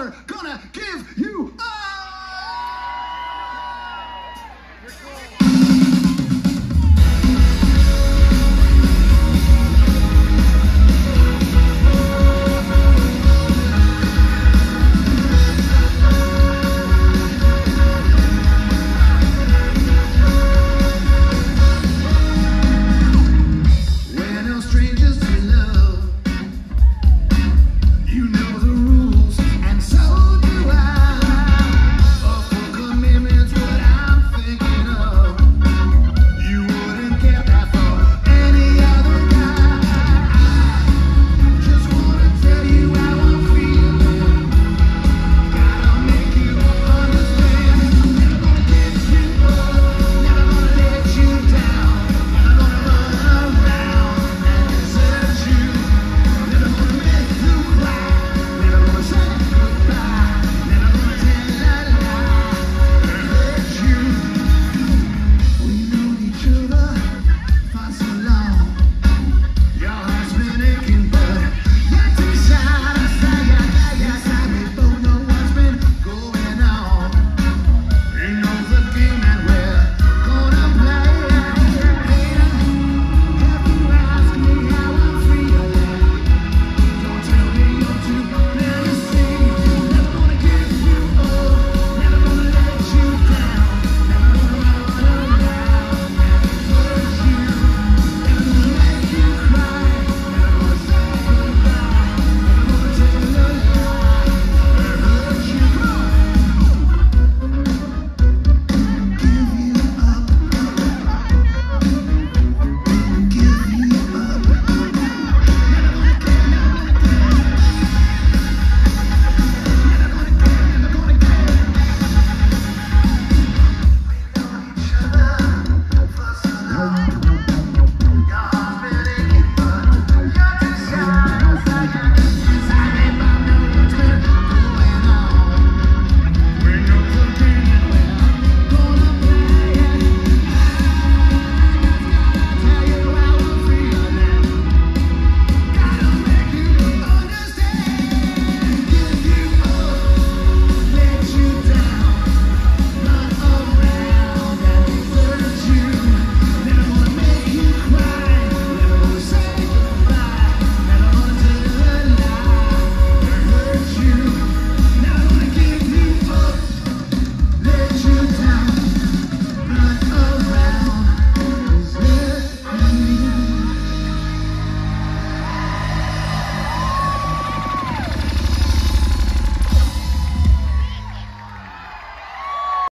never gonna give you up.